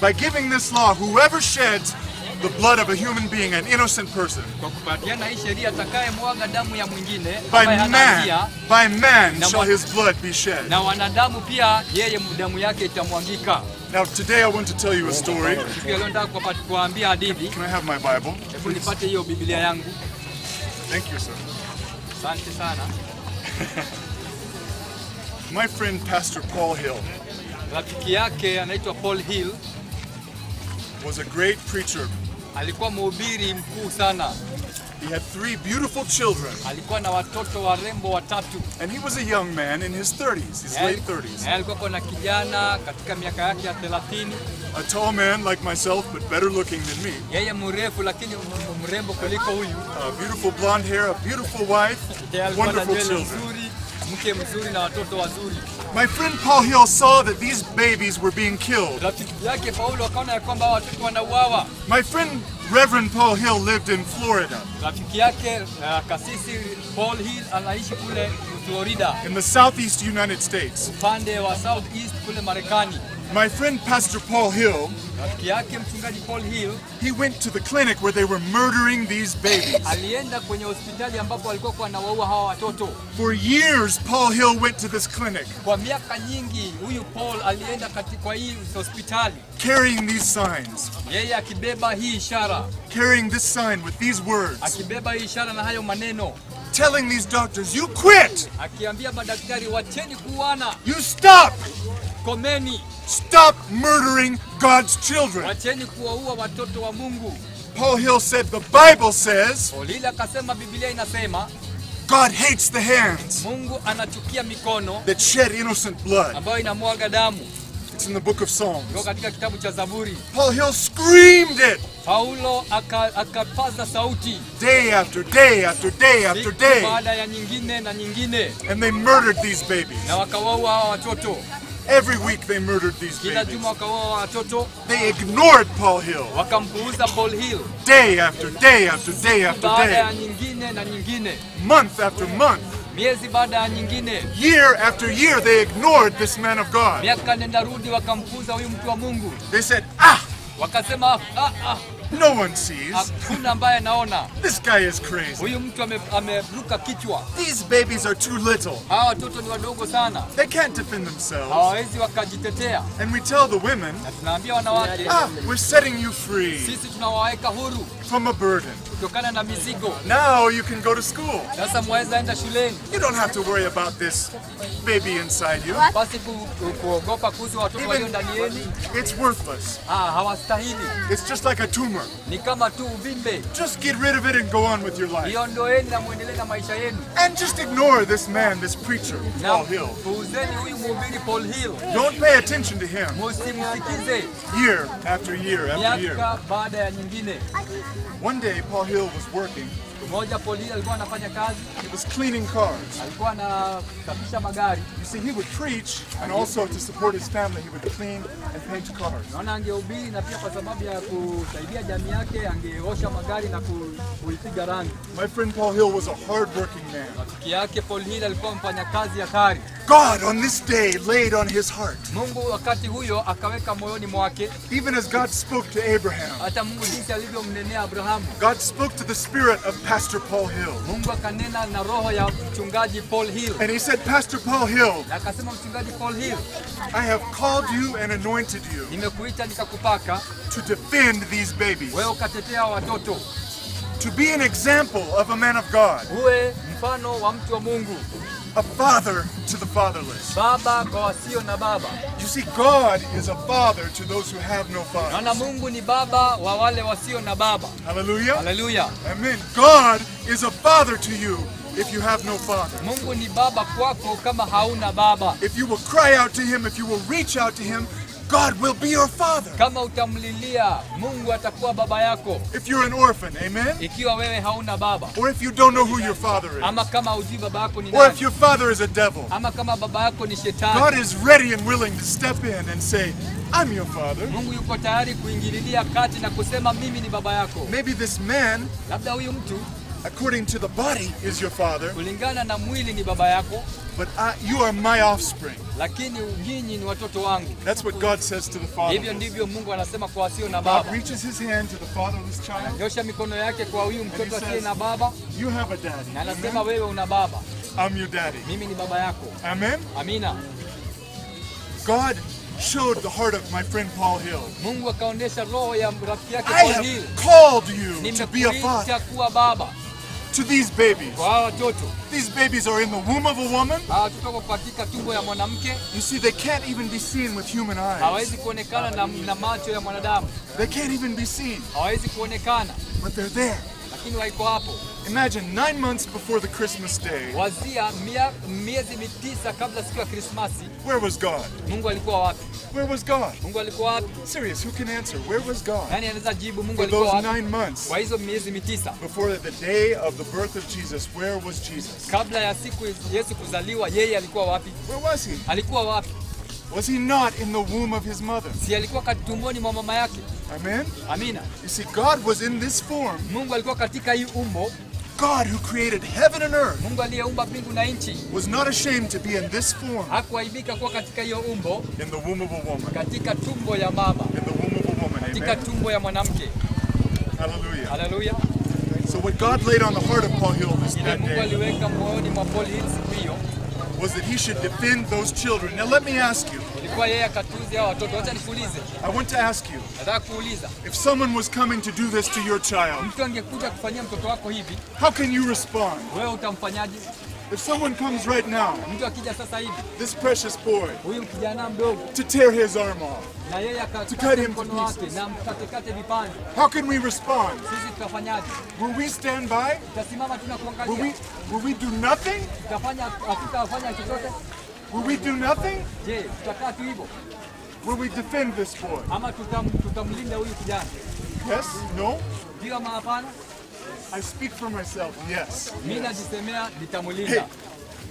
By giving this law, whoever sheds the blood of a human being, an innocent person, Kwa kupatiana hii sheria, atakayemwaga damu ya mwingine by man, by man shall his blood be shed. na wanadamu pia, yeye damu yake itamwangika. Now, today I want to tell you a story. Siku ya leo nataka kuwapa- kuwaambia hadithi. Can I have my Bible? Hebu nipate hiyo Biblia yangu. Thank you, sir. My friend Pastor Paul Hill Rafiki yake anaitwa Paul Hill, was a great preacher. alikuwa mhubiri mkuu sana. He had three beautiful children, Alikuwa na watoto warembo watatu. and he was a young man in his 30s, his late 30s. alikuwa na kijana katika miaka yake ya 30, A tall man like myself, but better looking than me. yeye mrefu lakini mrembo kuliko huyu. A beautiful blonde hair, a beautiful wife, Yeye alikuwa na wonderful children. Mke mzuri na watoto wazuri. My friend Paul Hill saw that these babies were being killed. Rafiki yake Paulo akaona ya kwamba watoto wanauawa. My friend Reverend Paul Hill lived in Florida, Rafiki yake uh, kasisi Paul Hill anaishi kule Florida, in the southeast United States. upande wa South East kule Marekani. My friend Pastor Paul Hill, Rafiki yake mchungaji Paul Hill he went to the clinic where they were murdering these babies. alienda kwenye hospitali ambapo walikuwa kwa wanawaua hawa watoto. For years, Paul Hill went to this clinic nyingi Paul alienda kati kwa hii hospitali, carrying these signs, yeye akibeba hii ishara, carrying this sign with these words, akibeba hii ishara na hayo maneno, telling these doctors, You quit! akiambia madaktari, wacheni kuuana, You stop! Komeni, Stop murdering God's children! wacheni kuwaua watoto wa Mungu. Paul Hill said, The Bible says Paul Hill akasema, Biblia inasema God hates the hands Mungu anachukia mikono that shed innocent blood. ambayo inamwaga damu. It's in the book of Psalms. katika kitabu cha Zaburi. Paul Hill screamed it Paulo aka- akapaza sauti day after day after day after day, baada ya nyingine na nyingine, and they murdered these babies. na wakawaua hawa watoto. Every week they murdered these Kila babies. juma wakawaua watoto, They ignored Paul Hill. wakampuuza Paul Hill. Day after day after day after baada ya day, nyingine na nyingine, month after month, miezi baada ya nyingine, year after year. They ignored this man of God. miaka nenda rudi, wakampuuza huyu mtu wa Mungu, They said, Ah, wakasema ah, ah, no one sees. hakuna ambaye anaona This guy is crazy. huyu mtu ameruka kichwa. These babies are too little. Hawa watoto ni wadogo sana, They can't defend themselves. hawawezi wakajitetea, And we tell the women, na tunaambia wanawake, Ah, we're setting you free sisi tunawaweka huru from a burden. kutokana na mizigo. Now you can go to school. Sasa mwaweza enda shuleni You don't have to worry about this baby inside you. yenu. It's worthless. Ah, It's just like a tumor. ni kama tu uvimbe. Just get rid of it and go on with your life. Iondoeni na muendelee na maisha yenu, And just ignore this man, this preacher, Paul Hill. puuzeni huyu mhubiri Paul Hill, Don't pay attention to him year after year after year. One day, Paul Hill was working. Moja Hill alikuwa anafanya kazi, He was cleaning cars. alikuwa anasafisha magari. You see, he would preach, and also to support his family, he would clean and paint cars. Naona angehubiri na pia kwa sababu ya kusaidia jamii yake angeosha magari na kuipiga rangi. My friend Paul Hill was a hard-working man. Rafiki yake Paul Hill alikuwa mfanya kazi hatari. God, on this day, laid on his heart, Mungu wakati huyo akaweka moyoni mwake, even as God spoke to Abraham. hata Mungu jinsi alivyomnenea Abrahamu. God spoke to the spirit of Pastor Paul Hill. Mungu akanena na roho ya mchungaji Paul Hill. And he said, Pastor Paul Hill, na akasema, mchungaji Paul Hill, I have called you and anointed you nimekuita nikakupaka. to defend these babies, wewe ukatetea watoto, to be an example of a man of God, uwe mfano wa mtu wa Mungu, a father to the fatherless. baba kwa wasio na baba. You see, God is a father to those who have no father. Naona Mungu ni baba wa wale wasio na baba. Hallelujah. Haleluya! Amen. God is a father to you if you have no father. Mungu ni baba kwako kama hauna baba. If you will cry out to him, if you will reach out to him, God will be your father. Kama utamlilia Mungu atakuwa baba yako, If you're an orphan, amen? ikiwa wewe hauna baba, Or if you don't know who your father is, ama kama hujui baba yako ni or if your father is a devil, ama kama baba yako ni God is ready and willing to step in and say, I'm your father. Mungu yuko tayari kuingililia kati na kusema mimi ni baba yako. Maybe this man, Labda huyu mtu according to the body, is your father, kulingana na mwili ni baba yako, but I, you are my offspring. Lakini nyinyi ni watoto wangu. That's what God says to the Hivyo ndivyo Mungu anasema kwa wasio na God baba. reaches his hand to the fatherless child. Nyosha mikono yake kwa huyu mtoto asiye na baba, You have a daddy. na anasema wewe una baba, I'm your daddy. mimi ni baba yako. Amen. Amina. God showed the heart of my friend Paul Hill. Mungu akaonyesha roho ya rafiki yake Paul Hill, have called you to be a father kuwa baba to these babies. These babies are in the womb of a woman. Hawa watoto wako katika tumbo You see, they can't even be seen with human eyes. They can't even be seen, but they're there. Lakini waiko hapo. Imagine nine months before the Christmas day, Wazia mia, miezi mitisa kabla siku ya Krismasi, where was God? Mungu alikuwa wapi? Where was God? Mungu alikuwa wapi? Serious, who can answer? Where was God? Nani anaweza jibu Mungu For those nine months kwa hizo miezi mitisa before the day of the birth of Jesus, where was Jesus? kabla ya siku Yesu kuzaliwa? Yeye alikuwa wapi? Where was he? Alikuwa wapi? Was he not in the womb of his mother? Si alikuwa tumboni mwa mama yake? Amen? Amina. You see, God was in this form. Mungu alikuwa katika hii umbo. God who created heaven and earth Mungu aliyeumba mbingu na nchi was not ashamed to be in this form hakuaibika kuwa katika hiyo umbo, in the womb of a woman. katika tumbo ya mama, In the womb of a woman. katika Amen? tumbo ya mwanamke. Hallelujah. Haleluya! So what God laid on the heart of Paul Hill this that Mungu day aliweka moyoni mwa Paul Hill was that he should defend those children. Now let me ask you, ilikuwa yeye akatuzi hao watoto. Wacha nikuulize, I want to ask you, nataka kuuliza, if someone was coming to do this to your child, mtu angekuja kufanyia mtoto wako hivi, how can you respond? wewe utamfanyaje? If someone comes right now, Mtu akija sasa hivi, this precious boy, huyu kijana mdogo, to tear his arm off, To cut him to pieces. na mkatekate vipande, how can we respond? Will we stand by? Tutasimama tu na Will we, will we do nothing? Tutafanya hatutafanya chochote? Will we do nothing? Je, tutakaa tu hivyo Will we defend this boy? ama tutam, tutamlinda huyu kijana? Yes? No? Ndio ama hapana? I speak for myself. Yes. Mimi najisemea Hey, nitamlinda.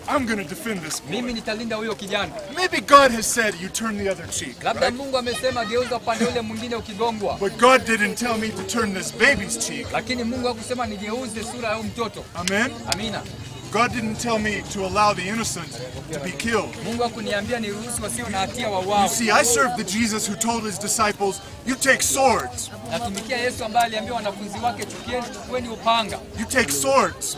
I'm going to defend this boy. Mimi nitalinda huyo kijana. Maybe God has said you turn the other cheek. Labda right? Mungu amesema geuza upande ule mwingine ukigongwa, But God didn't tell me to turn this baby's cheek. lakini Mungu hakusema nigeuze sura ya mtoto. Amen? Amina. God didn't tell me to allow the innocent to be killed. Mungu hakuniambia niruhusu wasio na hatia You see, I serve the Jesus who told his disciples, You take swords. Natumikia Yesu ambaye aliambia wanafunzi wake, chukieni, chukueni upanga, You take swords.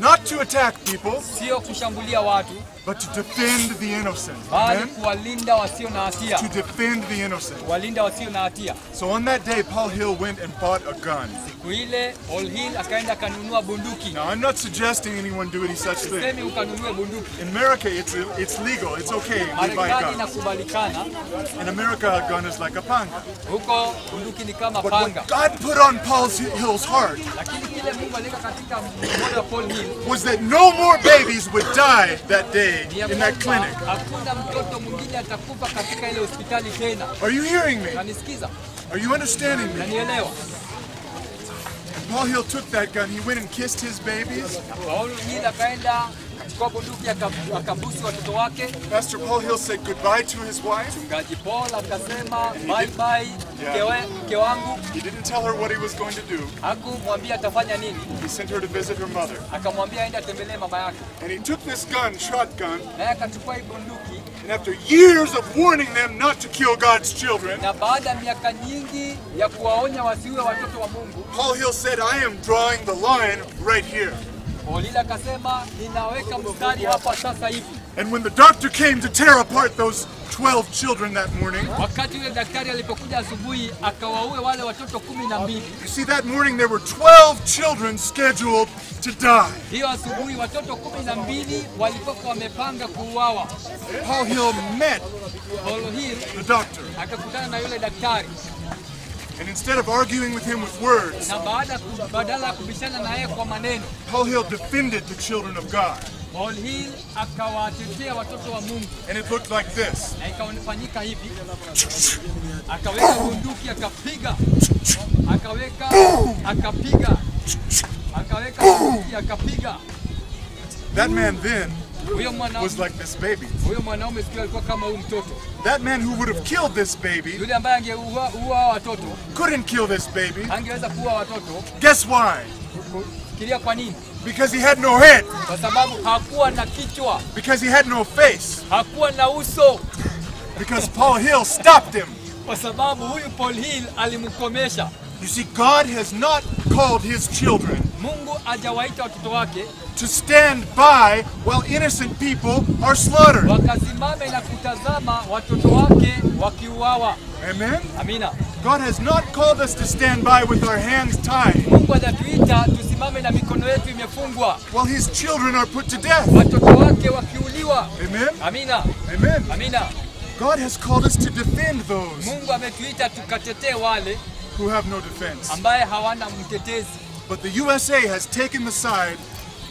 Not to attack people, sio kushambulia watu, but to defend the innocent. bali Amen? kuwalinda wasio na hatia, To defend the innocent. kuwalinda wasio na hatia. So on that day, Paul Hill went and bought a gun. Siku ile Paul Hill akaenda akanunua bunduki. Now, I'm not suggesting anyone do any such thing. Semi ukanunue bunduki. In America, it's, it's legal. It's okay. We buy guns. inakubalikana, In America, a gun is like a panga. huko bunduki ni kama But God put on Paul Hill's heart lakini kile Mungu aliweka katika moyo wa Paul Hill was that no more babies would die that day in that clinic. hakuna mtoto mwingine atakufa katika ile hospitali tena. Are you hearing me? Are you understanding me? Paul Hill took that gun. He went and kissed his babies. Paulo Hill akaenda akachukua bunduki aka- akabusi watoto wake. Pastor Paul Hill said goodbye to his wife. Mchungaji Paul akasema bye bye mke wangu. He didn't tell her what he was going to do. Hakumwambia atafanya nini, He sent her to visit her mother. akamwambia aende atembelee mama yake, And he took this gun, shotgun, naye akachukua hii bunduki, and after years of warning them not to kill God's children, na baada ya miaka nyingi ya kuwaonya wasiue watoto wa Mungu, Paul Hill said, I am drawing the line right here. Paul Hill ninaweka mstari hapa sasa hivi. And when the doctor came to tear apart those 12 children that morning, Wakati yule daktari alipokuja asubuhi akawaue wale watoto kumi na mbili, you see, that morning there were 12 children scheduled to die. hiyo asubuhi watoto kumi na mbili walikuwa wamepanga kuuawa. Paul Hill met Hill the doctor, akakutana na yule daktari and instead of arguing with him with words, na baada badala ya kubishana na yeye kwa maneno, Paul Hill defended the children of God. Paul Hill akawatetea watoto wa Mungu And it looked like this. na ikafanyika hivi, akaweka bunduki akapiga, akaweka akapiga, akaweka bunduki akapiga. That man then Huyo was like this baby. huyo mwanaume sikio alikuwa kama huyu mtoto That man who would have killed this baby yule ambaye angeua watoto couldn't kill this baby. angeweza kuua watoto. Guess why? Fikiria kwa nini? Because he had no head, Kwa sababu hakuwa na kichwa, because he had no face, hakuwa na uso, because Paul Hill stopped him. kwa sababu huyu Paul Hill alimkomesha. You see, God has not called his children Mungu hajawaita watoto wake to stand by while innocent people are slaughtered. wakasimame na kutazama watoto wake wakiuawa. Amen? Amina. God has not called us to stand by with our hands tied Mungu hajatuita tusimame na mikono yetu imefungwa, while his children are put to death. watoto wake wakiuliwa. Amen? Amina, Amen. amina. God has called us to defend those Mungu ametuita tukatetee wale who have no defense. ambaye hawana mtetezi, But the USA has taken the side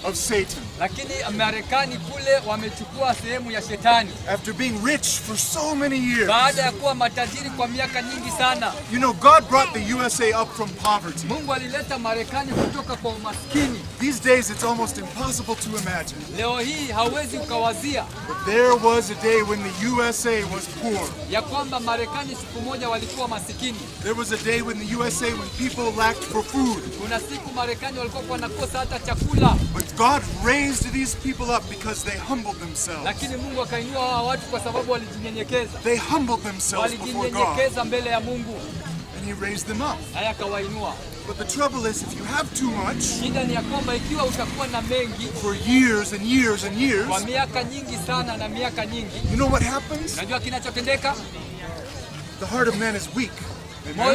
of Satan. lakini Marekani kule wamechukua sehemu ya shetani After being rich for so many years, baada ya kuwa matajiri kwa miaka nyingi sana. you know, God brought the USA up from poverty. Mungu alileta Marekani kutoka kwa umaskini. These days, it's almost impossible to imagine. Leo hii hauwezi ukawazia But there was a day when the USA was poor. ya kwamba Marekani siku moja walikuwa masikini. There was a day when the USA when people lacked for food. Kuna siku Marekani walikuwa wanakosa hata chakula, But God raised these people up because they humbled themselves. lakini Mungu akainua hawa watu kwa sababu walijinyenyekeza, They humbled themselves before God, walijinyenyekeza mbele ya Mungu and He raised them up. naye akawainua. But the trouble is, if you have too much Shida ni ya kwamba ikiwa utakuwa na mengi for years and years and years, kwa miaka nyingi sana na miaka nyingi, you know what happens? The heart of man is weak. Amen?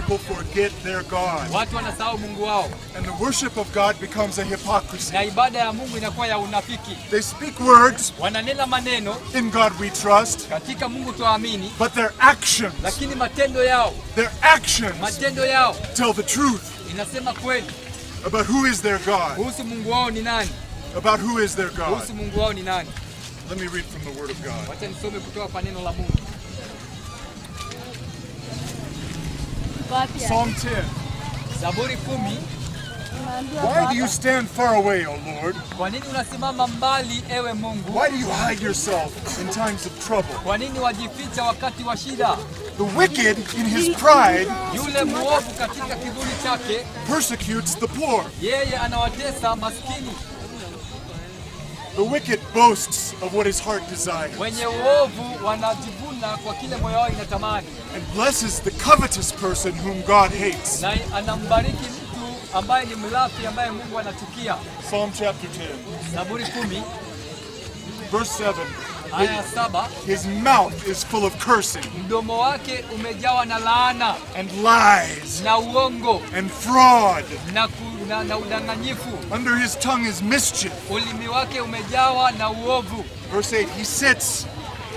Wa mwanadamu ni dhaifu, People forget their God, watu wanasahau Mungu wao, and the worship of God becomes a hypocrisy. na ibada ya Mungu inakuwa ya unafiki. They speak words, Wananena maneno in God we trust, katika Mungu tuamini, but their actions, lakini matendo yao, their actions matendo yao tell the truth inasema kweli about who is their God, kuhusu Mungu wao ni nani, about who is their God. kuhusu Mungu wao ni nani. Let me read from the Word of God. Wacha nisome kutoka kwa neno la Mungu. Psalm 10. Zaburi kumi. Why do you stand far away, O Lord? Kwa nini unasimama mbali ewe Mungu? Why do you hide yourself in times of trouble? Kwa nini wajificha wakati wa shida? The wicked, in his pride, Yule mwovu katika kiburi chake, persecutes the poor. yeye anawatesa maskini. The wicked boasts of what his heart desires Wenye uovu kwa kile moyo wao inatamani, and blesses the covetous person whom God hates. na anambariki mtu ambaye ni mlafi, ambaye Mungu anachukia. Psalm chapter 10, Zaburi kumi verse 7. aya ya His mouth is full of cursing mdomo wake umejawa na laana and lies na uongo and fraud. na, na, na udanganyifu. Under his tongue is mischief. Ulimi wake umejawa na uovu. Verse 8 He sits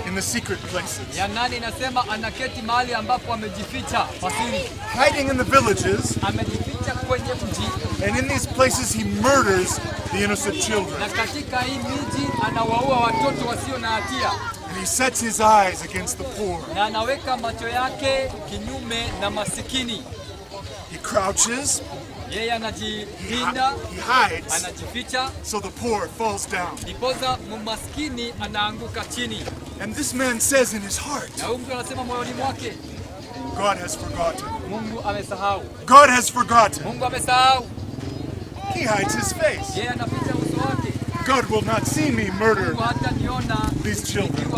in the secret places, Ya nane inasema anaketi mahali ambapo amejificha pasiri, hiding in the villages, amejificha kwenye mji, and in these places he murders the innocent children. na katika hii miji anawaua watoto wasio na hatia, And he sets his eyes against the poor. na anaweka macho yake kinyume na masikini. He crouches, Yeye he, hi- he hides, anajificha, so the poor falls down. ndiposa maskini anaanguka chini. And this man says in his heart, God has forgotten. God has forgotten. He hides his face. God will not see me murder these children.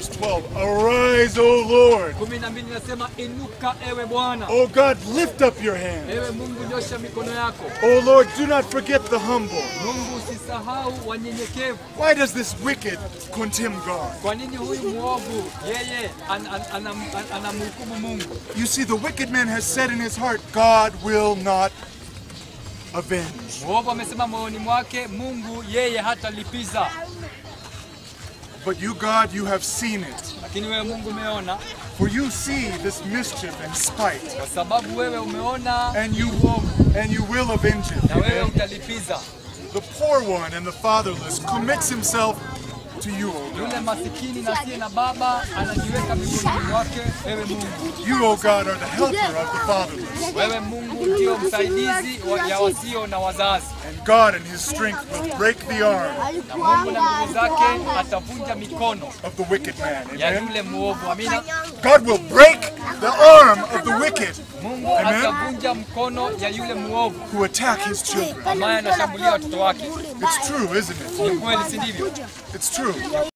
Ikiwa hawa watoto. Verse 12 Arise, O Lord. kumi na mbili nasema inuka ewe Bwana, O God, lift up your hand. ewe Mungu nyosha mikono yako. O Lord, do not forget the humble. Mungu usisahau wanyenyekevu. Why does this wicked contemn God? Kwa nini huyu mwovu yeye an, an, anam, an, anamhukumu Mungu? You see, the wicked man has said in his heart, God will not avenge. Mwovu amesema moyoni mwake, Mungu yeye hatalipiza. But you, God, you have seen it. Lakini wewe Mungu umeona, For you see this mischief and spite, kwa sababu wewe umeona and you uovu and you will avenge it. na wewe utalipiza. The poor one and the fatherless commits himself Yule masikini na asiye na baba anajiweka miguuni mwake. Wewe Mungu, You, O God, are the helper of the fatherless, wewe Mungu ndio msaidizi ya wasio na wazazi, and God in his strength will break the arm na Mungu na nguvu zake atavunja mikono of the wicked man. ya yule mwovu. Amina. God will break the arm of the wicked. Mungu atavunja mkono ya yule muovu who attack his children. ambaye anashambulia watoto wake. It's true, isn't it? Ni kweli, si ndivyo? It's true.